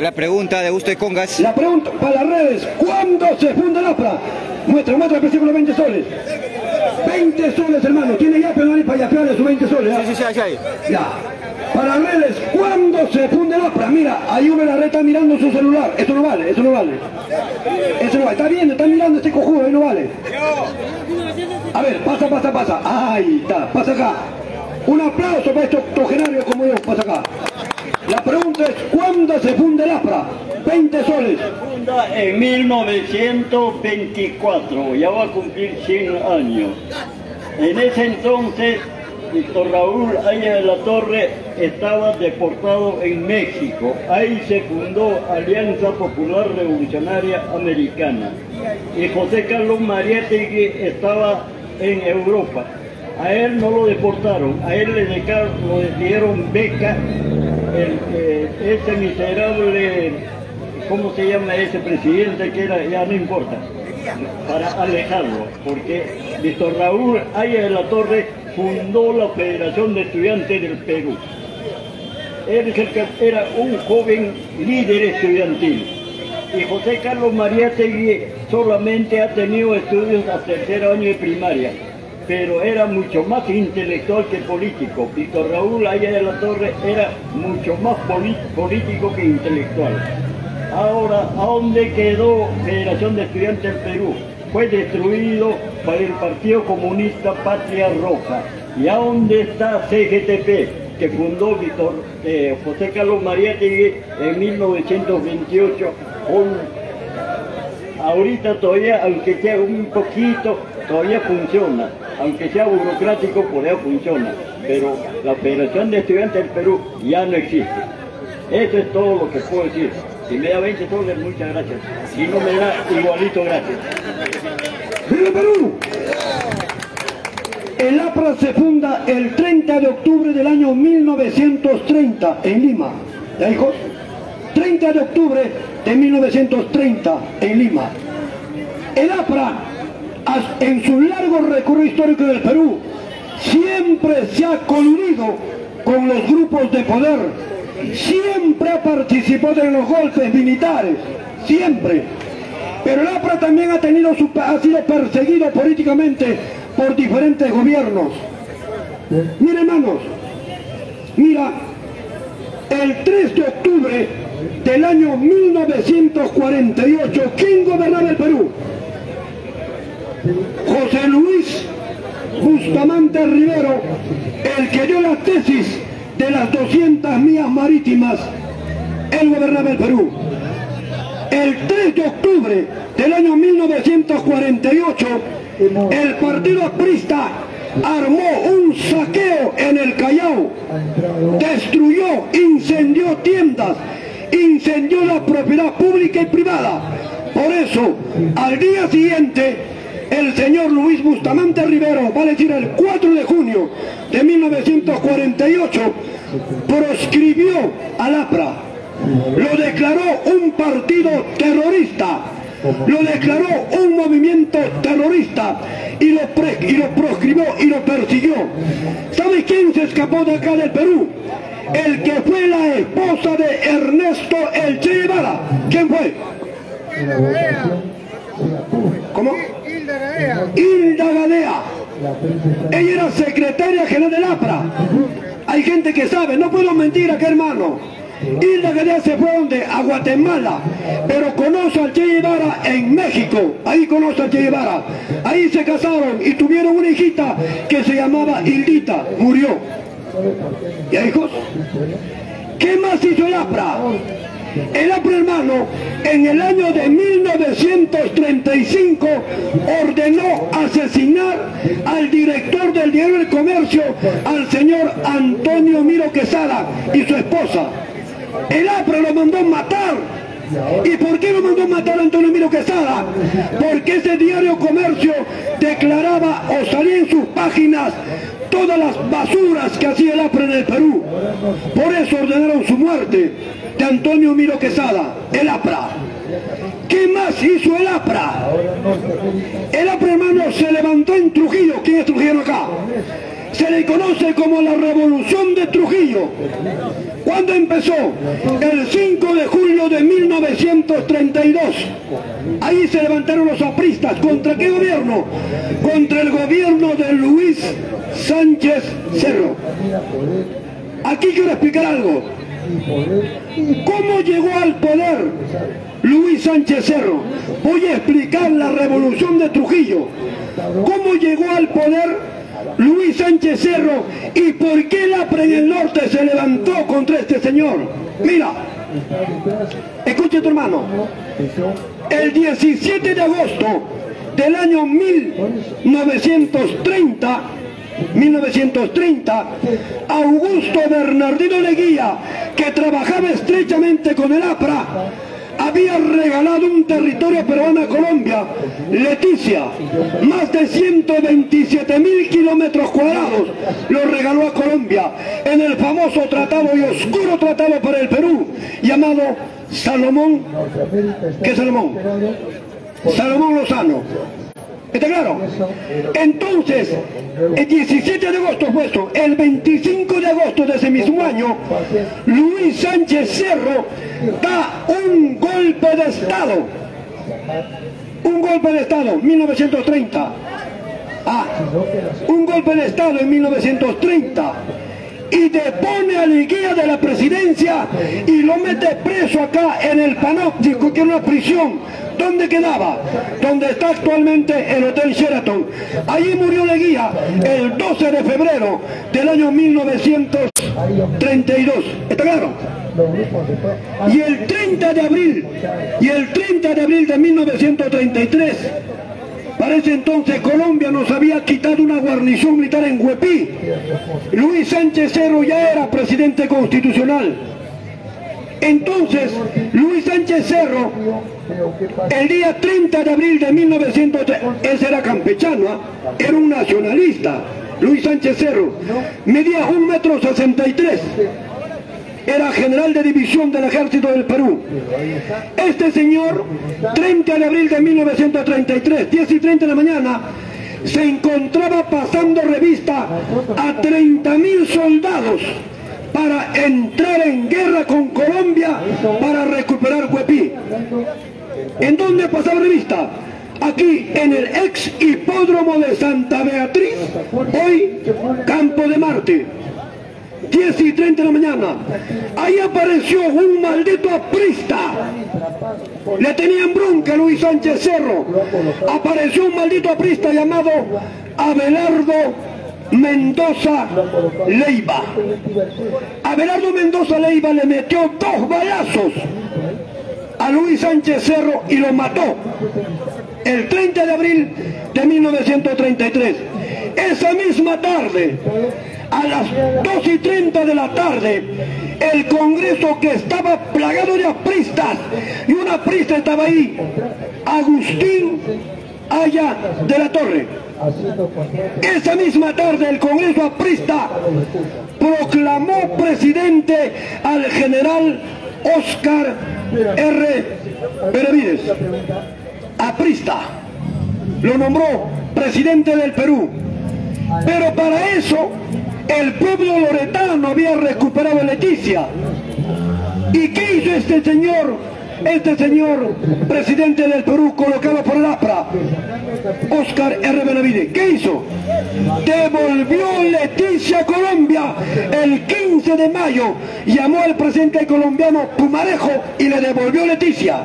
La pregunta de Gusto de Congas. La pregunta para las redes, ¿cuándo se funda el APRA? Muestra, muestra el los 20 soles. 20 soles, hermano. Tiene ya pero para yapearle sus 20 soles. ¿ya? Sí, sí, sí, sí. Ya. Para las redes, ¿cuándo se funde el APRA? Mira, ahí uno en la red está mirando su celular. Eso no vale, eso no vale. Eso no vale. Está viendo, está mirando este cojudo, ahí no vale. A ver, pasa, pasa, pasa. Ahí está, pasa acá. Un aplauso para estos octogenarios como yo, pasa acá. La pregunta es, ¿cuándo se funde el APRA? 20 soles. Funda en 1924, ya va a cumplir 100 años. En ese entonces, Víctor Raúl Aya de la Torre estaba deportado en México. Ahí se fundó Alianza Popular Revolucionaria Americana. Y José Carlos Mariátegui estaba en Europa. A él no lo deportaron, a él le dieron beca ese miserable, ¿cómo se llama ese presidente que era? Ya no importa, para alejarlo, porque Víctor Raúl Aya de la Torre fundó la Federación de Estudiantes del Perú. Él era un joven líder estudiantil. Y José Carlos Mariátegui solamente ha tenido estudios a tercer año de primaria pero era mucho más intelectual que político. Víctor Raúl Aya de la Torre era mucho más político que intelectual. Ahora, ¿a dónde quedó Federación de Estudiantes del Perú? Fue destruido por el Partido Comunista Patria Roja. ¿Y a dónde está CGTP? que fundó Víctor, eh, José Carlos Mariátegui en 1928 ahorita todavía, aunque sea un poquito, todavía funciona aunque sea burocrático, eso funciona. Pero la Federación de Estudiantes del Perú ya no existe. Eso es todo lo que puedo decir. Si me da 20 soles, muchas gracias. Si no me da, igualito, gracias. ¡Viva Perú! El APRA se funda el 30 de octubre del año 1930 en Lima. ¿Ya hijos? 30 de octubre de 1930 en Lima. El APRA en su largo recorrido histórico del Perú, siempre se ha coludido con los grupos de poder, siempre ha participado en los golpes militares, siempre. Pero el APRA también ha, tenido ha sido perseguido políticamente por diferentes gobiernos. Mira hermanos, mira, el 3 de octubre del año 1948, ¿quién gobernaba el Perú? José Luis Bustamante Rivero, el que dio la tesis de las 200 millas marítimas, él gobernaba el Perú. El 3 de octubre del año 1948, el partido aprista armó un saqueo en el Callao, destruyó, incendió tiendas, incendió la propiedad pública y privada. Por eso, al día siguiente, el señor Luis Bustamante Rivero, va a decir el 4 de junio de 1948, proscribió al APRA, lo declaró un partido terrorista, lo declaró un movimiento terrorista y lo, y lo proscribió y lo persiguió. ¿Sabe quién se escapó de acá del Perú? El que fue la esposa de Ernesto El Che Guevara. ¿Quién fue? ¿Cómo? Hilda Gadea. Ella era secretaria general del APRA. Hay gente que sabe, no puedo mentir acá hermano. Hilda Gadea se fue donde? A Guatemala, pero conoce al Che Guevara en México. Ahí conoce al Che Guevara. Ahí se casaron y tuvieron una hijita que se llamaba Hildita. Murió. ¿Y hijos? ¿Qué más hizo el APRA? El APRA, hermano, en el año de 1935 ordenó asesinar al director del diario del comercio, al señor Antonio Miro Quesada y su esposa. El APRA lo mandó matar. ¿Y por qué lo mandó matar a Antonio Miro Quesada? Porque ese diario comercio declaraba o salía en sus páginas todas las basuras que hacía el APRA en el Perú. Por eso ordenaron su muerte de Antonio Miro Quesada, el APRA. ¿Qué más hizo el APRA? El APRA, hermano, se levantó en Trujillo. ¿Quién es Trujillo acá? Se le conoce como la revolución de Trujillo. ¿Cuándo empezó? El 5 de julio 1932. Ahí se levantaron los apristas. ¿Contra qué gobierno? Contra el gobierno de Luis Sánchez Cerro. Aquí quiero explicar algo. ¿Cómo llegó al poder Luis Sánchez Cerro? Voy a explicar la revolución de Trujillo. ¿Cómo llegó al poder Luis Sánchez Cerro y por qué la APRE del Norte se levantó contra este señor. Mira, escuche tu hermano, el 17 de agosto del año 1930, 1930, Augusto Bernardino Leguía, que trabajaba estrechamente con el APRA, había regalado un territorio peruano a Colombia, Leticia, más de 127 mil kilómetros cuadrados, lo regaló a Colombia en el famoso tratado y oscuro tratado para el Perú, llamado Salomón, ¿qué Salomón? Salomón Lozano. ¿Está claro? Entonces, el 17 de agosto fue esto, el 25 de agosto de ese mismo año, Luis Sánchez Cerro da un golpe de Estado. Un golpe de Estado, 1930. Ah, un golpe de Estado en 1930 y depone a guía de la presidencia y lo mete preso acá en el Panóptico, que es una prisión. ¿Dónde quedaba? Donde está actualmente el Hotel Sheraton. Allí murió Leguía el 12 de febrero del año 1932. ¿Está claro? Y el 30 de abril, y el 30 de abril de 1933, para ese entonces Colombia nos había quitado una guarnición militar en Huepí. Luis Sánchez Cerro ya era presidente constitucional. Entonces, Luis Sánchez Cerro, el día 30 de abril de 1903, ese era campechano, era un nacionalista, Luis Sánchez Cerro, medía un metro sesenta y tres era general de división del ejército del Perú. Este señor, 30 de abril de 1933, 10 y 30 de la mañana, se encontraba pasando revista a 30 mil soldados para entrar en guerra con Colombia para recuperar Huepí. ¿En dónde pasaba revista? Aquí en el ex hipódromo de Santa Beatriz, hoy Campo de Marte. 10 y 30 de la mañana. Ahí apareció un maldito aprista. Le tenían bronca a Luis Sánchez Cerro. Apareció un maldito aprista llamado Abelardo Mendoza Leiva. Abelardo Mendoza Leiva le metió dos balazos a Luis Sánchez Cerro y lo mató el 30 de abril de 1933. Esa misma tarde, a las 2 y 30 de la tarde, el Congreso que estaba plagado de apristas, y una aprista estaba ahí, Agustín Aya de la Torre. Esa misma tarde el Congreso aprista proclamó presidente al general Oscar R. Benavides. Aprista. Lo nombró presidente del Perú. Pero para eso el pueblo loretano había recuperado Leticia. ¿Y qué hizo este señor? Este señor presidente del Perú colocado por el APRA, Oscar R. Benavides. ¿Qué hizo? Devolvió Leticia a Colombia el 15 de mayo. Llamó al presidente colombiano Pumarejo y le devolvió Leticia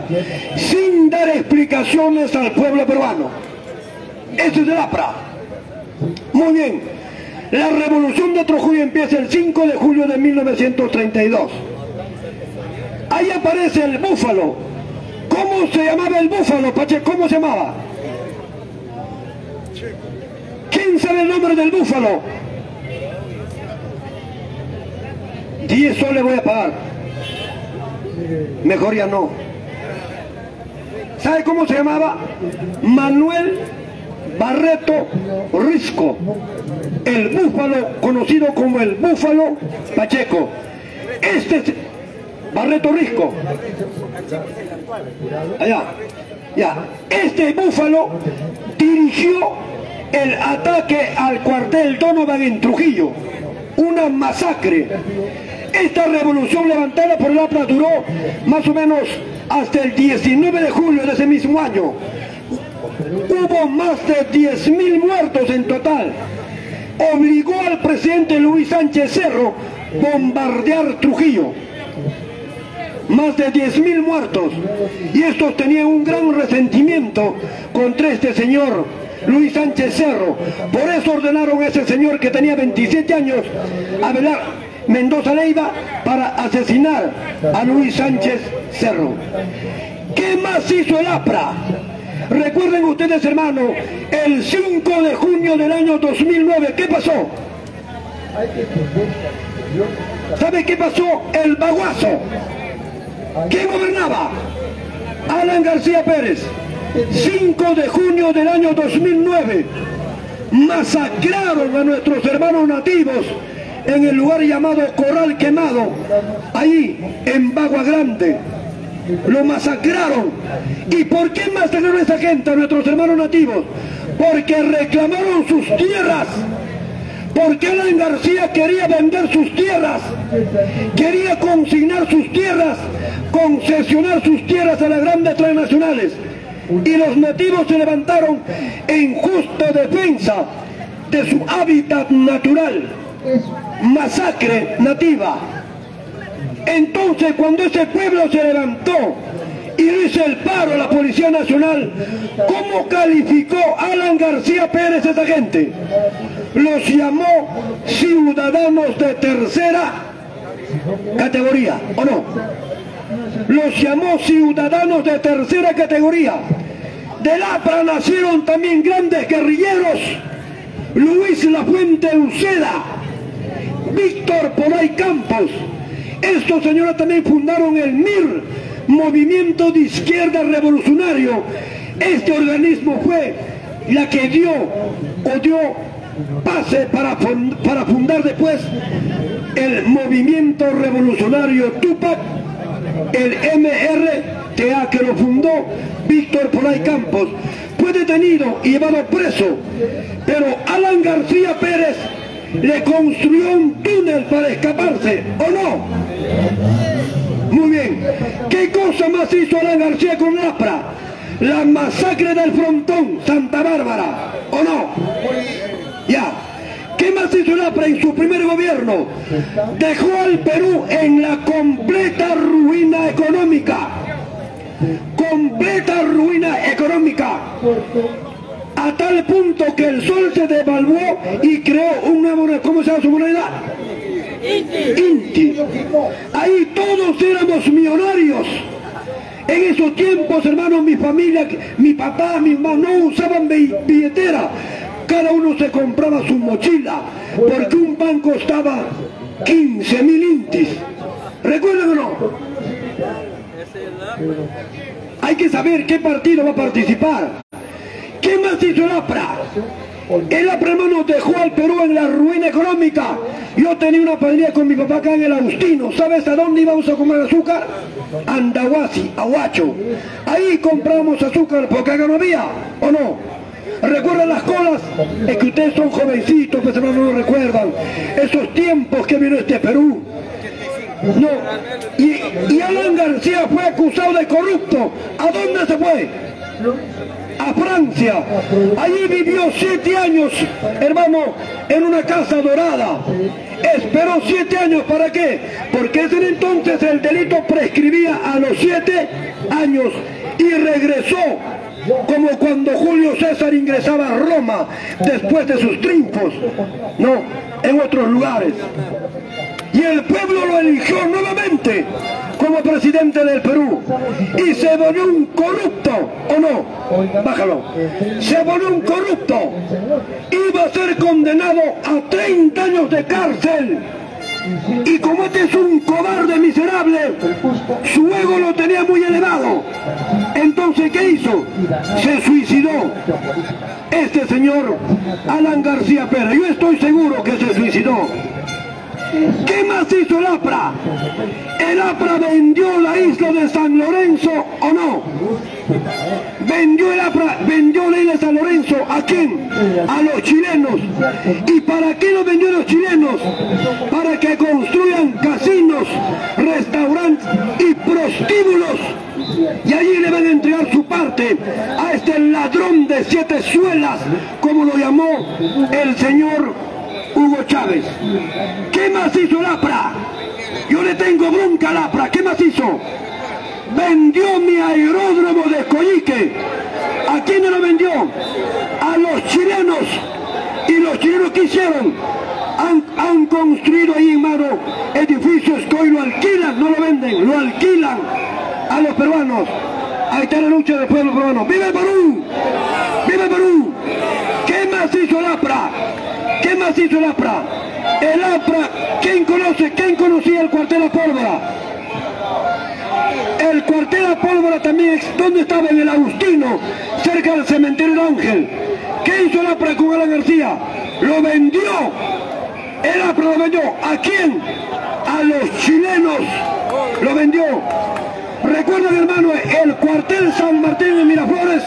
sin dar explicaciones al pueblo peruano. Eso es el APRA. Muy bien. La revolución de Trujillo empieza el 5 de julio de 1932. Ahí aparece el búfalo. ¿Cómo se llamaba el búfalo, Pache? ¿Cómo se llamaba? ¿Quién sabe el nombre del búfalo? Diez soles voy a pagar. Mejor ya no. ¿Sabe cómo se llamaba? Manuel Barreto Risco, el búfalo conocido como el búfalo Pacheco. Este Barreto Risco. Allá. Ya. Este búfalo dirigió el ataque al cuartel Donovan en Trujillo. Una masacre. Esta revolución levantada por APRA duró más o menos hasta el 19 de julio de ese mismo año. Hubo más de 10.000 muertos en total. Obligó al presidente Luis Sánchez Cerro bombardear Trujillo. Más de 10.000 muertos. Y estos tenían un gran resentimiento contra este señor Luis Sánchez Cerro. Por eso ordenaron a ese señor que tenía 27 años a velar Mendoza Leiva para asesinar a Luis Sánchez Cerro. ¿Qué más hizo el APRA? Recuerden ustedes, hermano, el 5 de junio del año 2009, ¿qué pasó? ¿Sabe qué pasó? El baguazo. ¿Quién gobernaba? Alan García Pérez. 5 de junio del año 2009. Masacraron a nuestros hermanos nativos en el lugar llamado Corral Quemado, ahí en Bagua Grande. Lo masacraron. ¿Y por qué masacraron a esa gente, a nuestros hermanos nativos? Porque reclamaron sus tierras. Porque Alan García quería vender sus tierras, quería consignar sus tierras, concesionar sus tierras a las grandes transnacionales. Y los nativos se levantaron en justa defensa de su hábitat natural masacre nativa. Entonces cuando ese pueblo se levantó y hizo el paro a la Policía Nacional, ¿cómo calificó Alan García Pérez a esa gente? Los llamó ciudadanos de tercera categoría, ¿o no? Los llamó ciudadanos de tercera categoría. Del APRA nacieron también grandes guerrilleros. Luis Lafuente Uceda, Víctor Polay Campos. Estos señores también fundaron el MIR, Movimiento de Izquierda Revolucionario. Este organismo fue la que dio o dio pase para, para fundar después el Movimiento Revolucionario Tupac, el MRTA que lo fundó Víctor Polay Campos. Fue detenido y llevado preso, pero Alan García Pérez le construyó un túnel para escaparse, ¿o no? Muy bien. ¿Qué cosa más hizo Alan García con APRA? La masacre del frontón, Santa Bárbara, ¿o no? Ya. ¿Qué más hizo el APRA en su primer gobierno? Dejó al Perú en la completa ruina económica. Completa ruina económica a tal punto que el sol se devaluó y creó una moneda, ¿cómo se llama su moneda? Inti. Ahí todos éramos millonarios. En esos tiempos, hermanos, mi familia, mi papá, mi mamá no usaban billetera. Cada uno se compraba su mochila, porque un pan costaba 15 mil intis. ¿Recuerdan o no? Hay que saber qué partido va a participar. ¿Qué más hizo el APRA? El APRA, hermano, dejó al Perú en la ruina económica. Yo tenía una pandilla con mi papá acá en el Agustino. ¿Sabes a dónde íbamos a comer azúcar? Andahuasi, Aguacho. Ahí compramos azúcar porque acá no había, ¿o no? ¿Recuerdan las colas? Es que ustedes son jovencitos, pues hermano, no recuerdan. Esos tiempos que vino este Perú. No. Y Alan García fue acusado de corrupto. ¿A dónde se fue? A Francia. Allí vivió siete años, hermano, en una casa dorada. Esperó siete años, ¿para qué? Porque ese entonces el delito prescribía a los siete años y regresó como cuando Julio César ingresaba a Roma después de sus triunfos, no, en otros lugares. Y el pueblo lo eligió nuevamente como presidente del Perú y se volvió un corrupto, ¿o no? Bájalo. Se volvió un corrupto. Iba a ser condenado a 30 años de cárcel. Y como este es un cobarde miserable, su ego lo tenía muy elevado. Entonces, ¿qué hizo? Se suicidó. Este señor Alan García Pérez, yo estoy seguro que se suicidó. ¿Qué más hizo el APRA? El APRA vendió la isla de San Lorenzo, ¿o ¿O no? Vendió el APRA, vendió Leila San Lorenzo, ¿a quién? A los chilenos. ¿Y para qué lo vendió a los chilenos? Para que construyan casinos, restaurantes y prostíbulos. Y allí le van a entregar su parte a este ladrón de siete suelas, como lo llamó el señor Hugo Chávez. ¿Qué más hizo el APRA? Yo le tengo bronca al APRA. ¿Qué más hizo? vendió mi aeródromo de Coyique. ¿A quién lo vendió? A los chilenos. Y los chilenos que hicieron? Han, construido ahí, hermano, edificios que hoy lo alquilan, no lo venden, lo alquilan a los peruanos. Ahí está la lucha del pueblo peruano. ¡Viva el Perú! ¡Viva el Perú! ¿Qué más hizo el APRA? ¿Qué más hizo el APRA? El APRA, ¿quién conoce? ¿Quién conocía el cuartel a pólvora? El cuartel de pólvora también, ¿dónde estaba? En el Agustino, cerca del cementerio de Ángel. ¿Qué hizo el APRA con Alan García? Lo vendió. El APRA lo vendió. ¿A quién? A los chilenos. Lo vendió. ¿Recuerdan, hermano, el cuartel San Martín de Miraflores?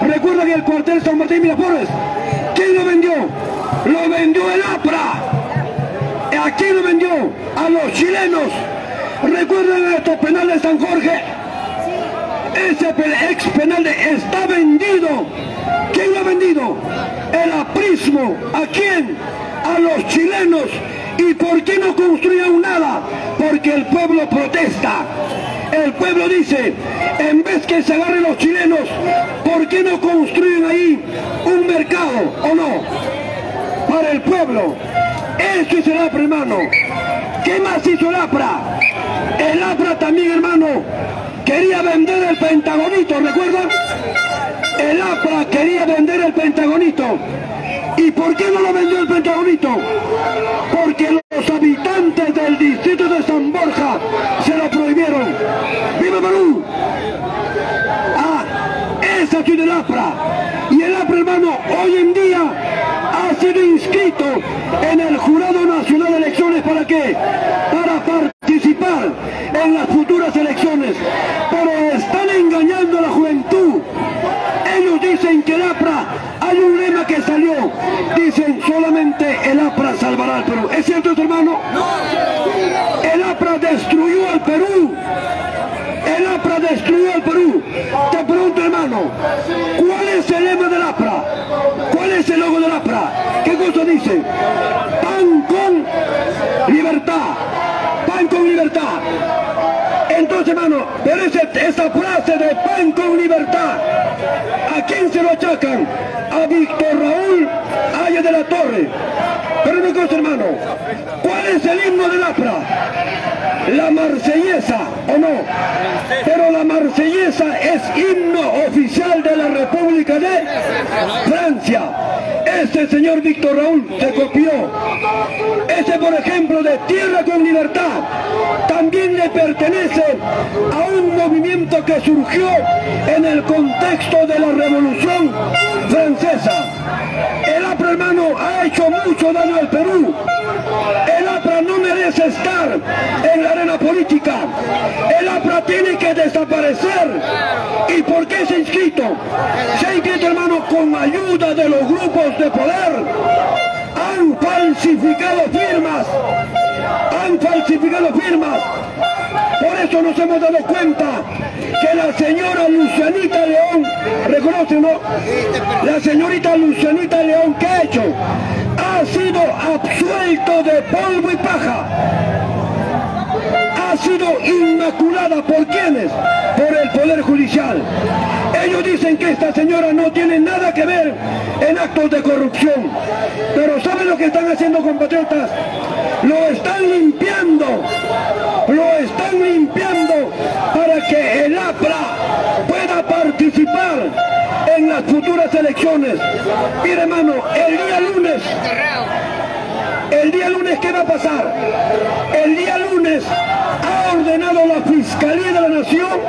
¿Recuerdan el cuartel San Martín de Miraflores? ¿Quién lo vendió? Lo vendió el APRA. ¿A quién lo vendió? A los chilenos. ¿Recuerdan estos penales de San Jorge? Ese ex penal está vendido. ¿Quién lo ha vendido? El aprismo. ¿A quién? A los chilenos. ¿Y por qué no construyen nada? Porque el pueblo protesta. El pueblo dice, en vez que se agarren los chilenos, ¿por qué no construyen ahí un mercado o no? Para el pueblo. Eso es el APRA, hermano. ¿Qué más hizo el APRA? El APRA también, hermano, quería vender el pentagonito, ¿recuerdan? El APRA quería vender el pentagonito. ¿Y por qué no lo vendió el pentagonito? Porque los habitantes del distrito de San Borja se lo prohibieron. ¡Viva Perú! Ah, esa es el APRA. Y el APRA, hermano, hoy en día ha sido inscrito en el Jurado Nacional de Elecciones. ¿Para qué? Para participar en las futuras elecciones. Pero están engañando a la juventud. Ellos dicen que el APRA, hay un lema que salió, dicen solamente el APRA salvará al Perú. ¿Es cierto, hermano? El APRA destruyó al Perú. El APRA destruyó al Perú. Te pregunto, hermano, ¿cuál es el lema del APRA? ¿Cuál es el logo del APRA? ¿Qué cosa dice? Pan con libertad. Pan con libertad. Entonces, hermano, pero esa frase de pan con libertad, ¿a quién se lo achacan? A Víctor Raúl Aya de la Torre. Pero una cosa, hermano, ¿cuál es el himno del APRA? La marsellesa, ¿o no? Pero la marsellesa es himno oficial de la República de Francia. Ese señor Víctor Raúl se copió. Ese, por ejemplo, de Tierra con Libertad, también le pertenece a un movimiento que surgió en el contexto de la Revolución Francesa. El APRA, hermano, ha hecho mucho daño al Perú. El APRA no merece estar en la arena política. El APRA tiene que desaparecer. ¿Y por qué se ha inscrito? Se ha inscrito, con ayuda de los grupos de poder. Han falsificado firmas. Han falsificado firmas. Por eso nos hemos dado cuenta que la señora Lucianita León, reconoce, ¿no? La señorita Lucianita León, ¿qué ha hecho? Ha sido absuelto de polvo y paja sido inmaculada por quienes? Por el Poder Judicial. Ellos dicen que esta señora no tiene nada que ver en actos de corrupción. Pero ¿saben lo que están haciendo compatriotas? Lo están limpiando. Lo están limpiando para que el APRA pueda participar en las futuras elecciones. Mire hermano, el día lunes el día lunes, ¿qué va a pasar? El día lunes ha ordenado la Fiscalía de la Nación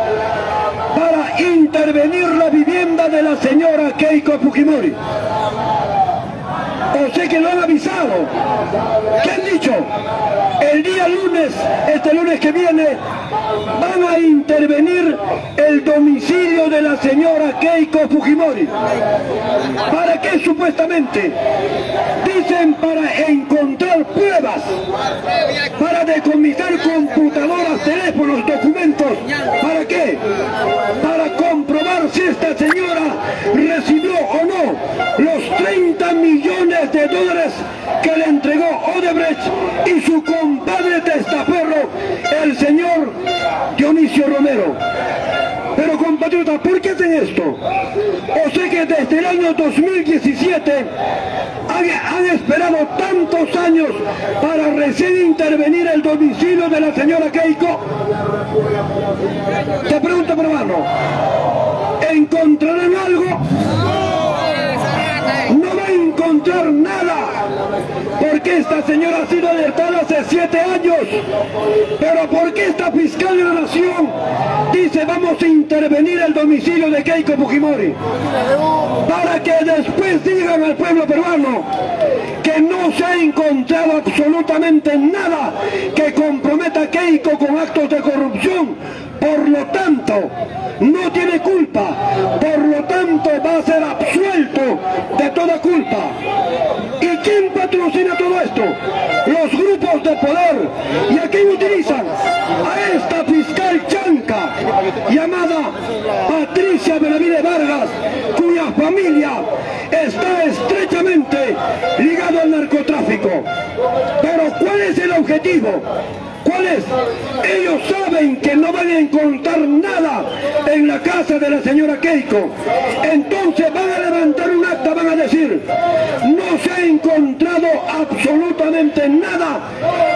para intervenir la vivienda de la señora Keiko Fujimori. O sé que lo han avisado. ¿Qué han dicho? El día lunes, este lunes que viene, van a intervenir el domicilio de la señora Keiko Fujimori. ¿Para qué supuestamente? Dicen para encontrar pruebas, para decomisar computadoras, teléfonos, documentos. ¿Para qué? Para comprobar si esta señora recibió o no los 30 millones de dólares que le entregó Odebrecht y su compadre testaferro, el señor Dionisio Romero. Pero compatriotas, ¿por qué hacen esto? O sé que desde el año 2017 han, esperado tantos años para recién intervenir el domicilio de la señora Keiko. Te pregunto, peruano, ¿encontrarán algo? Nada, porque esta señora ha sido alertada hace siete años. Pero ¿por qué esta fiscal de la nación dice vamos a intervenir el domicilio de Keiko Fujimori? Para que después digan al pueblo peruano que no se ha encontrado absolutamente nada que comprometa a Keiko con actos de corrupción. Por lo tanto, no tiene culpa. Por lo va a ser absuelto de toda culpa. ¿Y quién patrocina todo esto? Los grupos de poder. ¿Y a quién utilizan? A esta fiscal chanca llamada Patricia Benavides Vargas, cuya familia está estrechamente ligada al narcotráfico. Pero ¿cuál es el objetivo? Ellos saben que no van a encontrar nada en la casa de la señora Keiko. Entonces van a levantar un acta, van a decir, no se ha encontrado absolutamente nada.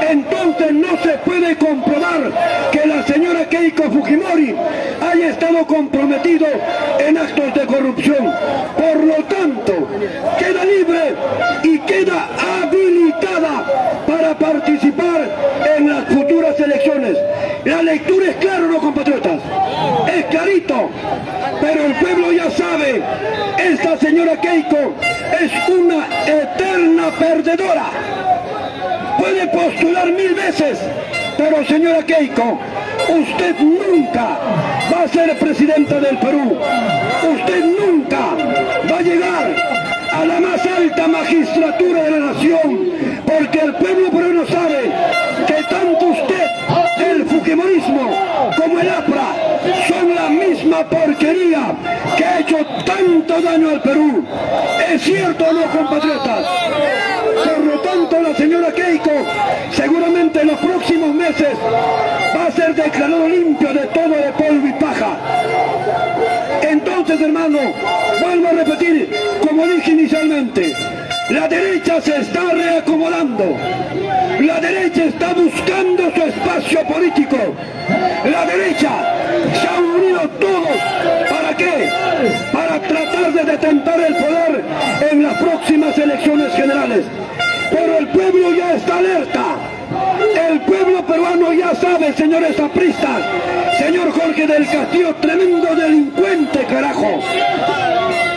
Entonces no se puede comprobar que la señora Keiko Fujimori haya estado comprometido en actos de corrupción. Por lo tanto, queda libre y queda habilitada para participar en las futuras elecciones. La lectura es clara, ¿no, compatriotas? Pero el pueblo ya sabe, esta señora Keiko es una eterna perdedora. Puede postular mil veces, pero señora Keiko, usted nunca va a ser presidenta del Perú. Usted nunca va a llegar a la más alta magistratura de la nación, porque el pueblo peruano sabe porquería que ha hecho tanto daño al Perú. ¿Es cierto o no, compatriotas? Por lo tanto, la señora Keiko seguramente en los próximos meses va a ser declarado limpio de todo de polvo y paja. Entonces, hermano, vuelvo a repetir, como dije inicialmente, la derecha se está reacomodando. La derecha está buscando su espacio político. La derecha se ha unido todos. ¿Para Para tratar de detentar el poder en las próximas elecciones generales. Pero el pueblo ya está alerta. El pueblo peruano ya sabe, señores apristas, señor Jorge del Castillo, tremendo delincuente, carajo.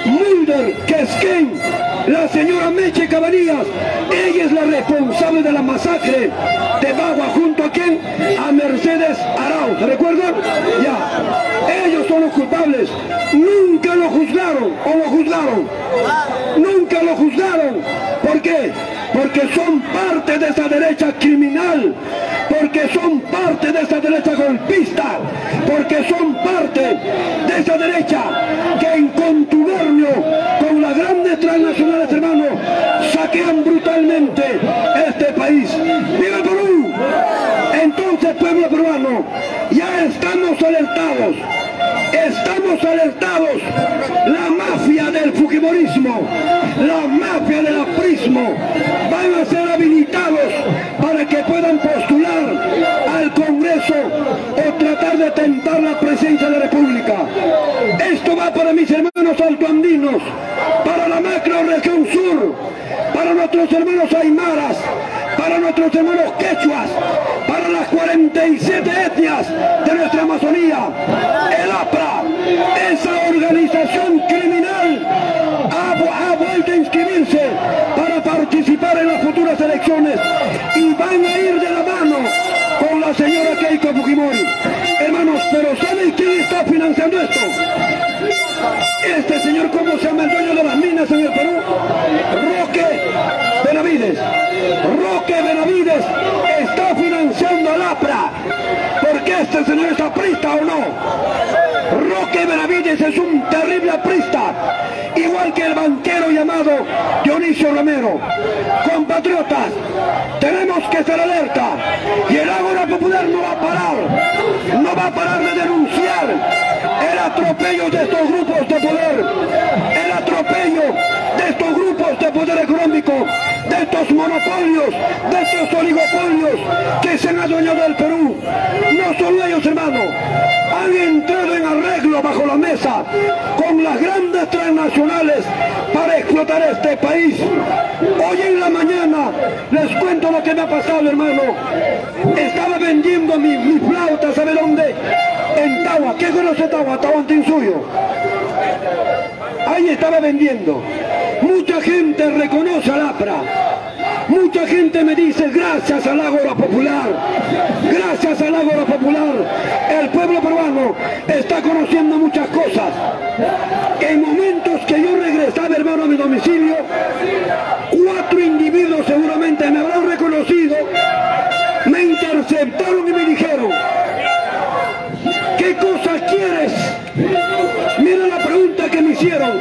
Mulder, Kesken, la señora Meche Cabanillas, ella es la responsable de la masacre de Bagua junto a quién? A Mercedes Arau, ¿se recuerdan? Ya, los culpables, nunca lo juzgaron o lo juzgaron, nunca lo juzgaron, ¿por qué? Porque son parte de esa derecha criminal, porque son parte de esa derecha golpista, porque son parte de esa derecha que en contubernio con las grandes transnacionales, hermanos, saquean brutalmente este país. ¡Viva Perú! Entonces, pueblo peruano, ya estamos alertados. Alertados. La mafia del Fujimorismo, la mafia del aprismo, van a ser habilitados para que puedan postular al Congreso o tratar de tentar la presencia de la República. Esto va para mis hermanos altoandinos, para la macro región sur, para nuestros hermanos aymaras, para nuestros hermanos quechuas, para las 47 etnias de nuestra Amazonía. El APRA, esa organización criminal, ha vuelto a inscribirse para participar en las futuras elecciones y van a ir de la mano con la señora Keiko Fujimori. Hermanos, pero ¿saben quién está financiando esto? ¿Cómo se llama el dueño de las minas en el Perú? Roque Benavides. Roque Benavides está financiando al APRA. Porque este señor es aprista o no. Roque Benavides es un terrible aprista. Igual que el banquero llamado Dionisio Romero. Compatriotas, tenemos que estar alerta. Poder económico, de estos monopolios, de estos oligopolios que se han adueñado del Perú. No solo ellos, hermano, han entrado en arreglo bajo la mesa con las grandes transnacionales para explotar este país. Hoy en la mañana les cuento lo que me ha pasado, hermano. Estaba vendiendo mi, flauta, ¿sabe dónde? En Tawa. ¿Qué conoce Tawa? suyo. Ahí estaba vendiendo. Mucha gente reconoce al APRA. Mucha gente me dice gracias al Ágora Popular, gracias al Ágora Popular, el pueblo peruano está conociendo muchas cosas. En momentos que yo regresaba, hermano, a mi domicilio, cuatro individuos seguramente me habrán reconocido, me interceptaron y me dijeron, ¿qué cosa quieres? Mira la pregunta que me hicieron.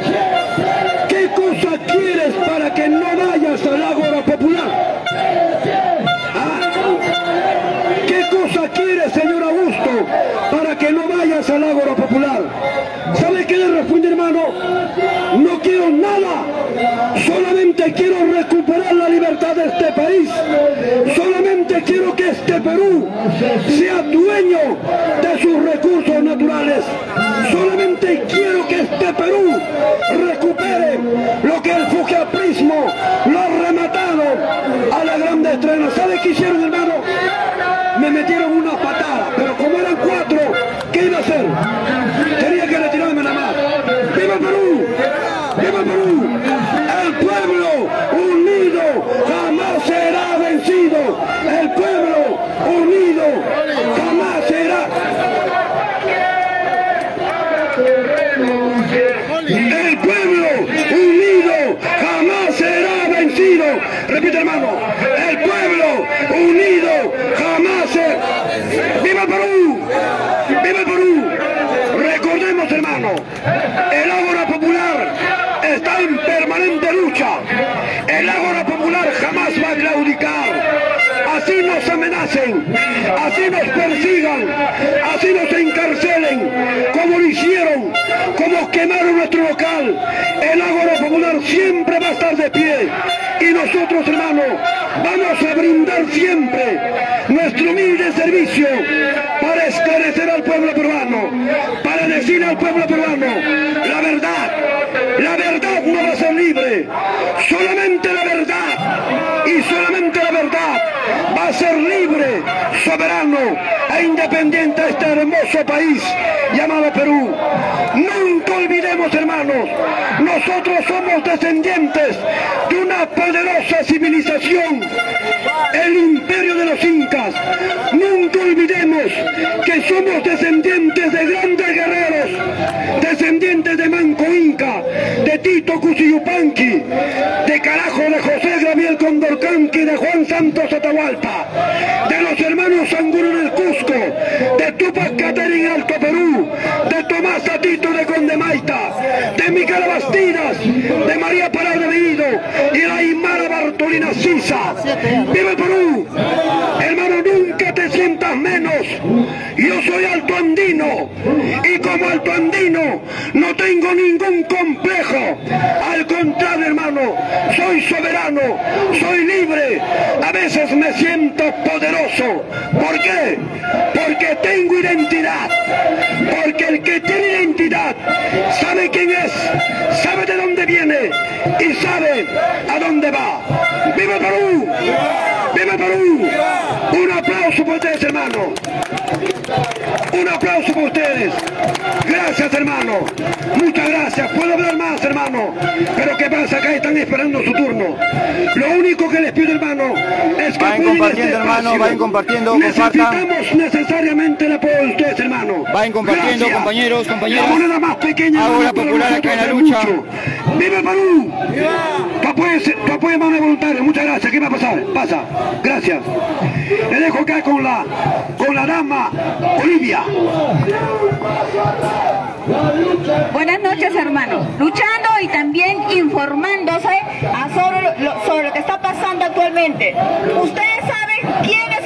No vayas al Ágora Popular? Ah, ¿Qué cosa quieres, señor Augusto, para que no vayas al Ágora Popular? ¿Sabe qué le responde, hermano? No quiero nada. Solamente quiero recuperar la libertad de este país. Solamente quiero que este Perú sea dueño de sus recursos naturales. Solamente quiero que este Perú recupere lo que el fujiaprismo lo ha rematado a la estrena. ¿Sabe qué hicieron, hermano? Me metieron una patada, pero como eran cuatro, ¿qué iba a hacer? Tenía que retirarme nada más. ¡Viva Perú! ¡Viva Perú! El pueblo unido jamás será vencido. El pueblo unido jamás será. El pueblo unido jamás será vencido. Repite hermano. El pueblo unido jamás será. ¡Viva el Perú! ¡Viva el Perú! Recordemos hermano, el Ágora Popular está en permanente lucha. El Ágora Popular jamás va a claudicar. Así nos amenacen, así nos persigan, así nos encarcelen, como lo hicieron, como quemaron nuestro local. El Ágora Popular de pie. Y nosotros, hermano, vamos a brindar siempre nuestro humilde servicio para esclarecer al pueblo peruano, para decir al pueblo peruano la verdad. La verdad no va a ser libre, solamente la verdad y solamente la verdad va a ser libre, soberano e independiente a este hermoso país llamado Perú. Nunca olvidemos, hermanos, nosotros somos descendientes de una poderosa civilización, el imperio de los incas. Nunca olvidemos que somos descendientes de grandes guerreros, descendientes de Manco Inca, de Tito Cusiyupanqui, de Carajo de José Gabriel Condorcanqui, de Juan Santos Atahualpa, de los hermanos Angulo del Cusco, de Tupac Kateri en Alto Perú, de Tomás Atito de De María Parada de Bellido y la Aymara Bartolina Sisa. ¡Viva el Perú! Hermano, nunca te sientas menos. Yo soy alto andino y como alto andino no tengo ningún complejo. Al contrario, hermano, soy soberano, soy libre. A veces me siento poderoso. ¿Por qué? Porque tengo identidad. Porque el que tiene identidad sabe quién es, Gracias, hermano. Muchas gracias. Puedo hablar más, hermano. Pero ¿qué pasa? Acá están esperando su turno. Lo único que les pido, hermano, es que vayan este compartiendo, este hermano, vayan compartiendo, Necesitamos necesariamente el apoyo de ustedes, hermano. Vayan compartiendo, gracias. compañeros, compañeros. La moneda más pequeña. Ahora popular acá en la lucha. Mucho. ¡Viva Perú! ¡Viva! tu apoyo voluntario, muchas gracias, ¿qué va a pasar? Pasa, gracias. Le dejo acá con la con la dama Olivia. Buenas noches hermanos, luchando y también informándose sobre, lo, sobre lo que está pasando actualmente. Ustedes saben quiénes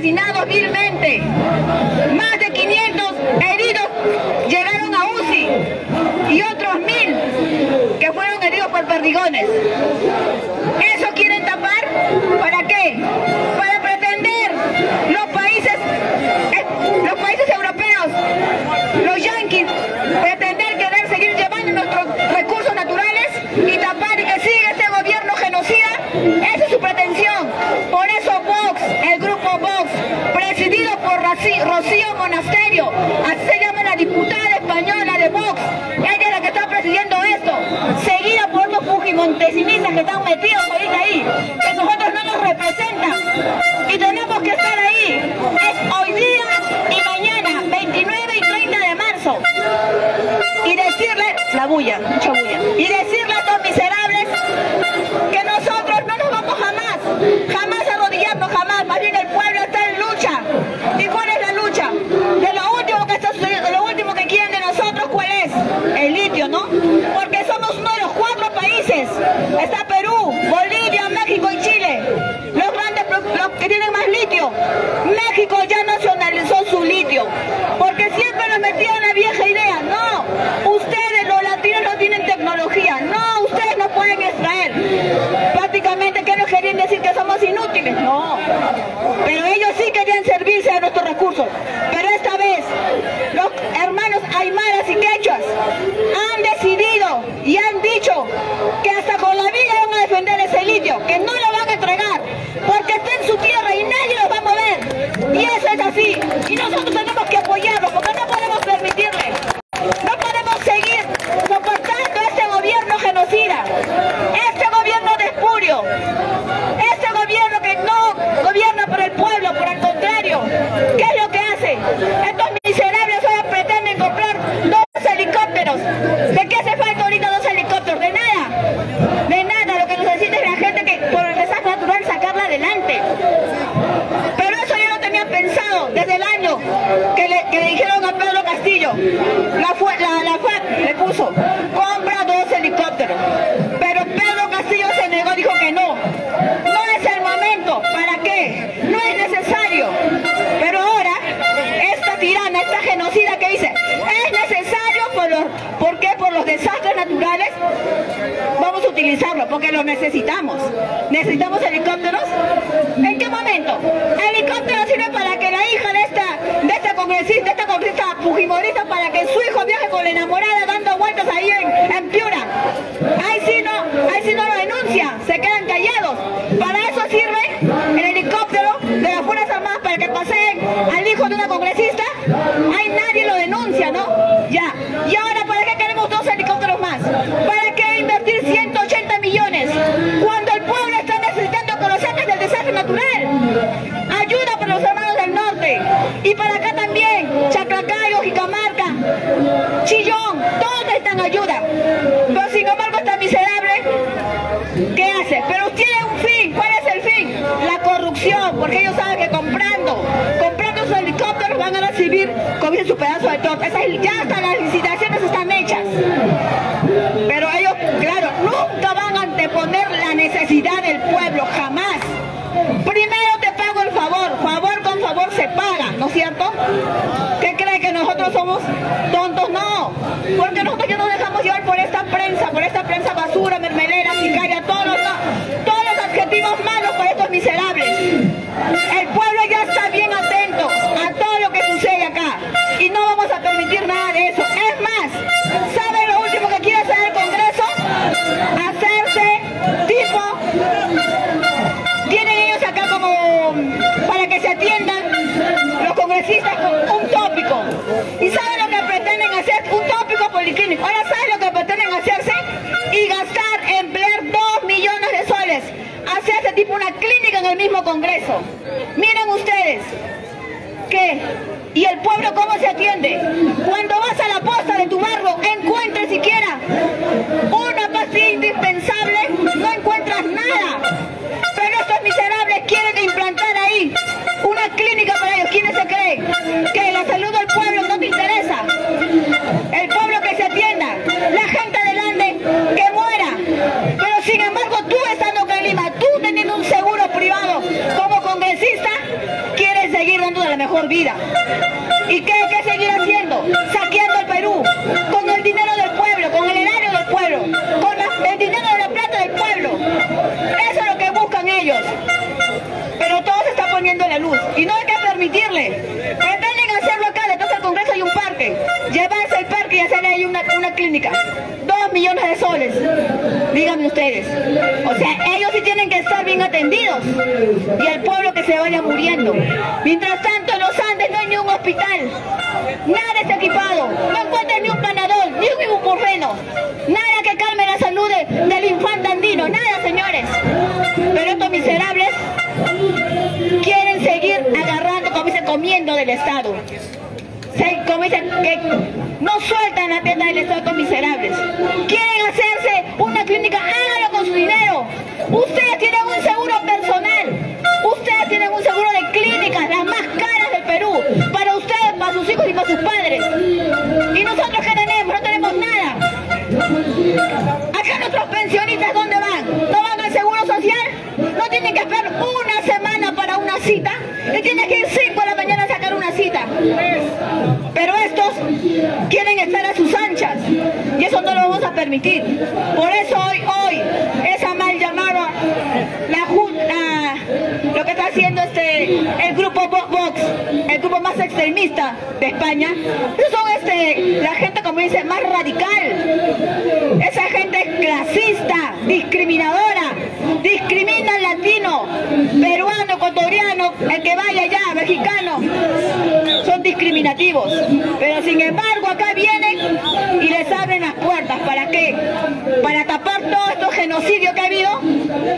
asesinados vilmente. ¿Qué hace? Pero tiene un fin. ¿Cuál es el fin? La corrupción. Porque ellos saben que comprando, comprando sus helicópteros van a recibir, comienza su pedazo de torta. Esas, ya hasta las licitaciones están hechas. Pero ellos, claro, nunca van a anteponer la necesidad del pueblo, jamás. Primero te pago el favor, favor con favor se paga, ¿no es cierto? ¿Qué cree que nosotros somos tontos? No, porque nosotros ya nos dejamos llevar por esta prensa, por esta prensa basura, mermelera Miren ustedes que y el pueblo cómo se atiende. dicen que no sueltan la piedra del Son este, la gente, como dice, más radical. Esa gente es clasista, discriminadora, discrimina al latino, peruano, ecuatoriano, el que vaya allá, mexicano. Son discriminativos. Pero sin embargo acá vienen y les abren las puertas. ¿Para qué? Para tapar todos estos genocidios que ha habido,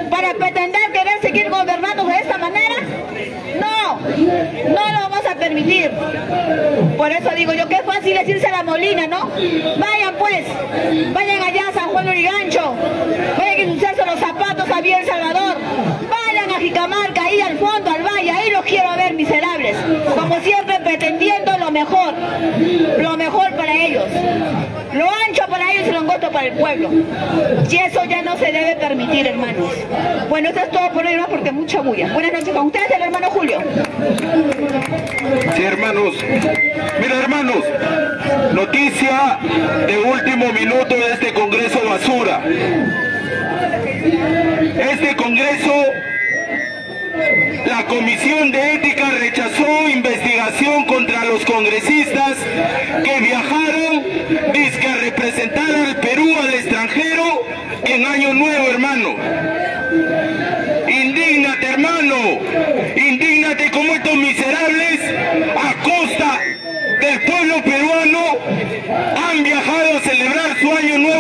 para pretender querer seguir gobernando de esta manera permitir. Por eso digo yo, que es fácil decirse a la Molina, ¿no? Vayan pues, vayan allá a San Juan Urigancho, vayan a ensuciarse los zapatos a Vía Salvador, vayan a Jicamarca, ahí al fondo, al valle, ahí los quiero ver miserables, como siempre pretendiendo lo mejor, lo mejor para ellos y lo han para el pueblo. Y eso ya no se debe permitir, hermanos. Bueno, eso es todo por hoy, porque mucha bulla. Buenas noches con ustedes, el hermano Julio. Sí, hermanos. Mira, hermanos, noticia de último minuto de este Congreso Basura. Este Congreso la Comisión de Ética rechazó investigación contra los congresistas que viajaron disque a al Perú al extranjero en Año Nuevo, hermano. Indígnate, hermano. Indígnate como estos miserables a costa del pueblo peruano han viajado a celebrar su Año Nuevo.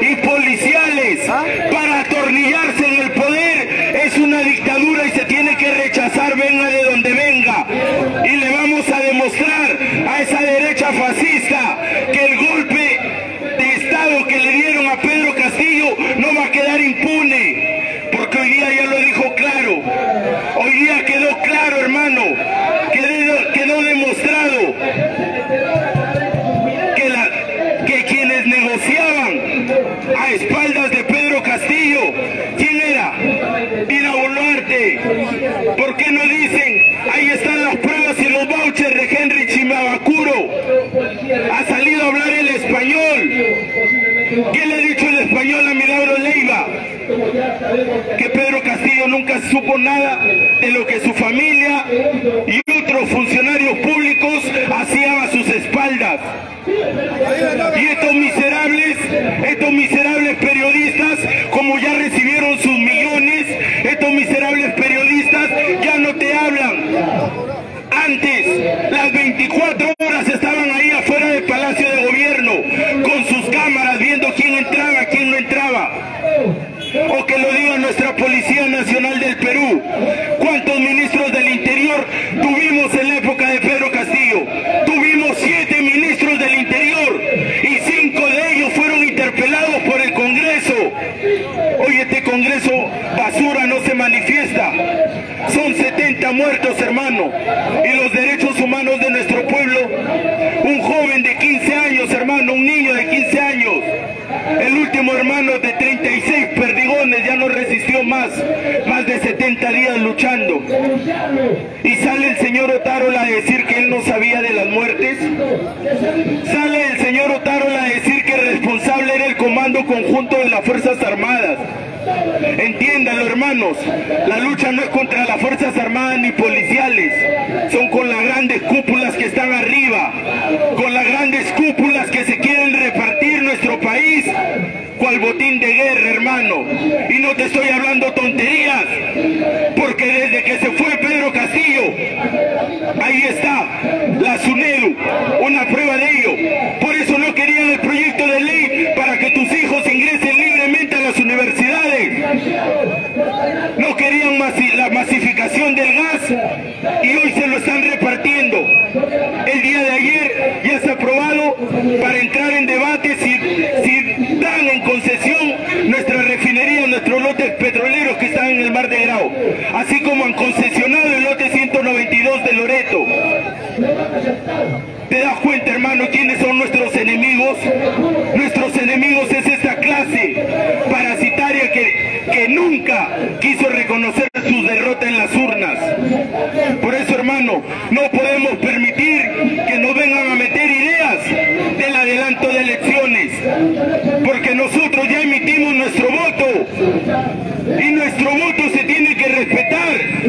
y policiales. ¿Ah? Más, más de 70 días luchando. Y sale el señor Otárola a decir que él no sabía de las muertes. Sale el señor Otárola a decir que el responsable era el Comando Conjunto de las Fuerzas Armadas. Entiéndalo, hermanos, la lucha no es contra las Fuerzas Armadas ni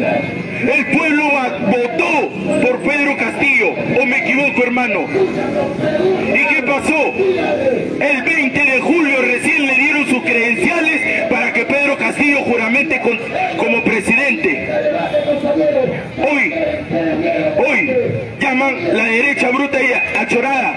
El pueblo votó por Pedro Castillo, o me equivoco hermano. ¿Y qué pasó? El 20 de julio recién le dieron sus credenciales para que Pedro Castillo juramente con- como presidente. Hoy, hoy llaman la derecha bruta y achorada,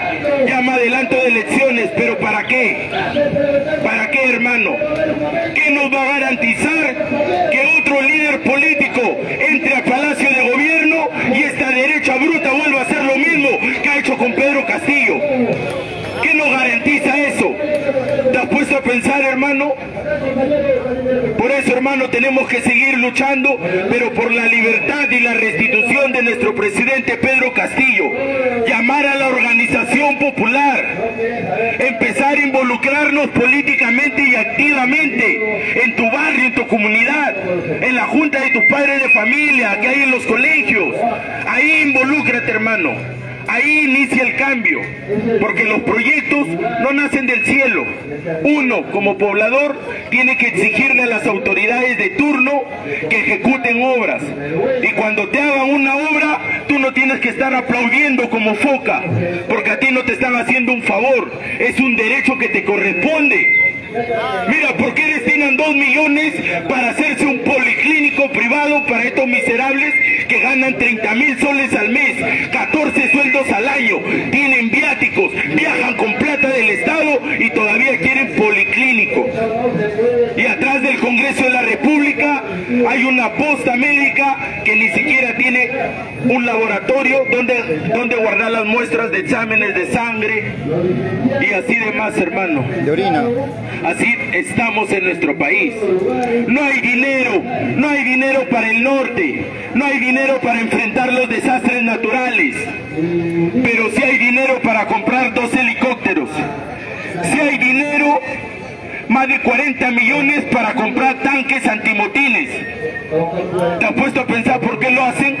tenemos que seguir luchando, pero por la libertad y la restitución de nuestro presidente Pedro Castillo. Llamar a la organización popular. Empezar a involucrarnos políticamente y activamente en tu barrio, en tu comunidad, en la junta de tus padres de familia que hay en los colegios. Ahí involúcrate, hermano. Ahí inicia el cambio, porque los proyectos no nacen del cielo. Uno, como poblador, tiene que exigirle a las autoridades de turno que ejecuten obras. Y cuando te hagan una obra, tú no tienes que estar aplaudiendo como foca, porque a ti no te están haciendo un favor, es un derecho que te corresponde. Mira, ¿por qué destinan dos millones para hacerse un policlínico privado para estos miserables que ganan 30 mil soles al mes, 14 sueldos al año, tienen viáticos, viajan con plata del Estado y todavía quieren policlínico? Y atrás del Congreso de la República hay una posta médica que ni siquiera tiene un laboratorio donde, donde guardar las muestras de exámenes de sangre y así demás, hermano. De orina. Así estamos en nuestro país. No hay dinero, no hay dinero para el norte, no hay dinero para enfrentar los desastres naturales, pero sí hay dinero para comprar dos helicópteros. Sí hay dinero, más de 40 millones para comprar tanques antimotines. ¿Te has puesto a pensar por qué lo hacen?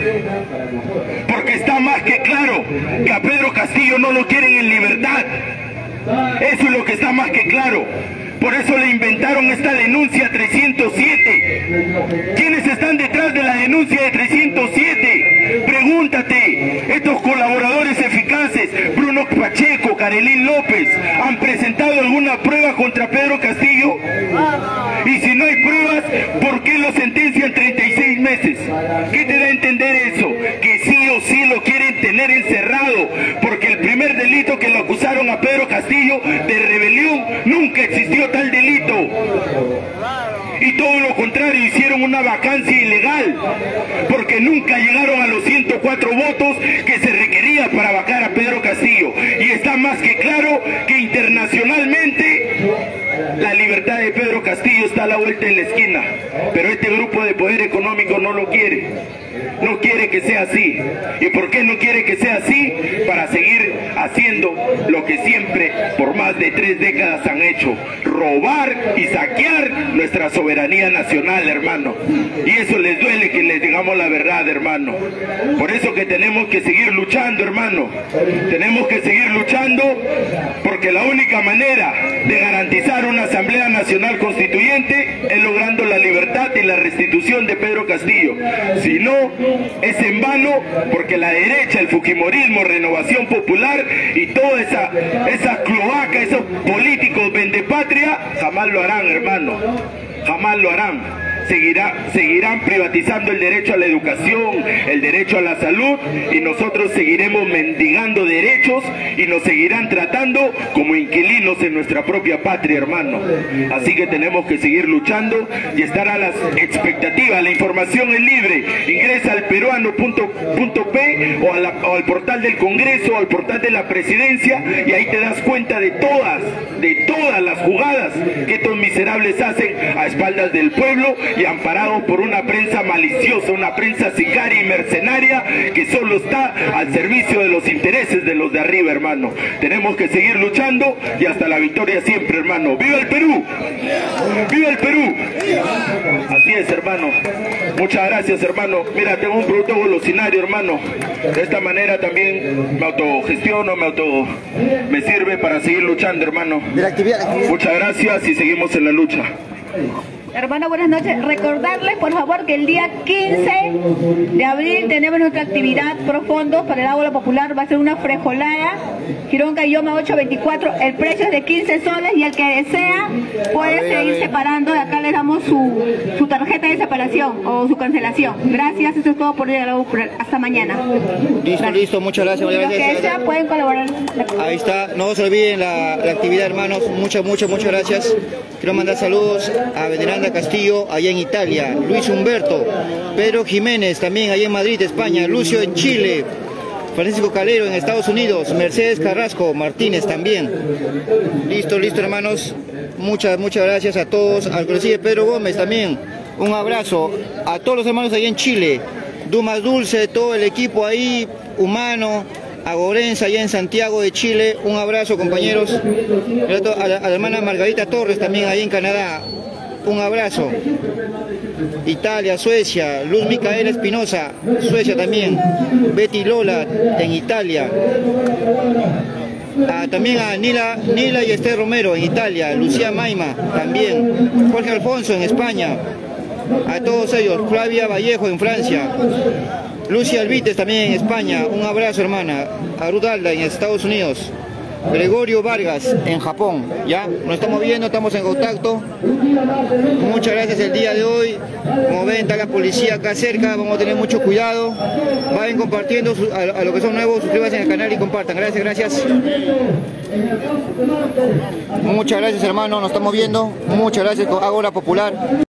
Porque está más que claro que a Pedro Castillo no lo quieren en libertad. Eso es lo que está más que claro. Por eso le inventaron esta denuncia 307. ¿Quiénes están detrás de la denuncia de 307? Pregúntate, estos colaboradores eficaces, Bruno Pacheco, Carelín López, ¿han presentado alguna prueba contra Pedro Castillo? Y si no hay pruebas, ¿por qué lo sentencian 36 meses? ¿Qué te da a entender eso? Que sí o sí lo quieren tener encerrado, porque el primer delito que lo acusaron a Pedro Castillo de rebelión nunca existió tal delito. Contrario, hicieron una vacancia ilegal, porque nunca llegaron a los 104 votos que se requería para vacar a Pedro Castillo. Y está más que claro que internacionalmente la libertad de Pedro Castillo está a la vuelta de la esquina, pero este grupo de poder económico no lo quiere. No quiere que sea así. ¿Y por qué no quiere que sea así? Para seguir haciendo lo que siempre por más de tres décadas han hecho. Robar y saquear nuestra soberanía nacional, hermano. Y eso les duele que les digamos la verdad, hermano. Por eso que tenemos que seguir luchando, hermano. Tenemos que seguir luchando porque la única manera de garantizar una Asamblea Nacional Constituyente es logrando la restitución de Pedro Castillo. Si no, es en vano porque la derecha, el fujimorismo, renovación popular y toda esa, esa cloaca, esos políticos vendepatria, jamás lo harán, hermano. Jamás lo harán seguirá, seguirán privatizando el derecho a la educación, el derecho a la salud y nosotros seguiremos mendigando derechos y nos seguirán tratando como inquilinos en nuestra propia patria, hermano. Así que tenemos que seguir luchando y estar a las expectativas. La información es libre. Ingresa al peruano.p o, o al portal del Congreso o al portal de la presidencia y ahí te das cuenta de todas, de todas las jugadas que estos miserables hacen a espaldas del pueblo y amparado por una prensa maliciosa, una prensa sicaria y mercenaria que solo está al servicio de los intereses de los de arriba, hermano. Tenemos que seguir luchando y hasta la victoria siempre, hermano. ¡Viva el Perú! ¡Viva el Perú! Así es, hermano. Muchas gracias, hermano. Mira, tengo un producto golosinario, hermano. De esta manera también me autogestiono, me auto me sirve para seguir luchando, hermano. Muchas gracias y seguimos en la lucha. Hermano, buenas noches. Recordarles, por favor, que el día 15 de abril tenemos nuestra actividad profundo para el agua popular. Va a ser una frejolada. Girón Cayoma 824. El precio es de 15 soles y el que desea puede seguir separando. De acá le damos su, su tarjeta de separación o su cancelación. Gracias. Eso es todo por el agua popular. Hasta mañana. Listo, listo. Muchas gracias. Los que desean pueden colaborar. Ahí está. No se olviden la, la actividad, hermanos. Muchas, muchas, muchas gracias. Quiero mandar saludos a Veneranda Castillo, allá en Italia, Luis Humberto, Pedro Jiménez, también allá en Madrid, España, Lucio en Chile, Francisco Calero en Estados Unidos, Mercedes Carrasco, Martínez también. Listo, listo hermanos. Muchas, muchas gracias a todos, al conocido Pedro Gómez también. Un abrazo a todos los hermanos allá en Chile. Dumas Dulce, todo el equipo ahí, humano, a Gorenza, allá en Santiago de Chile. Un abrazo, compañeros. A la, a la hermana Margarita Torres, también ahí en Canadá. Un abrazo. Italia, Suecia, Luz Micaela Espinosa, Suecia también. Betty Lola, en Italia. Ah, también a Nila, Nila y Esther Romero en Italia, Lucía Maima también, Jorge Alfonso en España, a todos ellos, Flavia Vallejo en Francia, Lucia Alvites también en España, un abrazo hermana, a Ruth Alda en Estados Unidos, Gregorio Vargas en Japón, ya, nos estamos viendo, estamos en contacto, muchas gracias el día de hoy, como ven está la policía acá cerca, vamos a tener mucho cuidado, vayan compartiendo a, a, lo que son nuevos, suscríbanse al canal y compartan, gracias, gracias. Muchas gracias hermano, nos estamos viendo, muchas gracias, Agora Popular.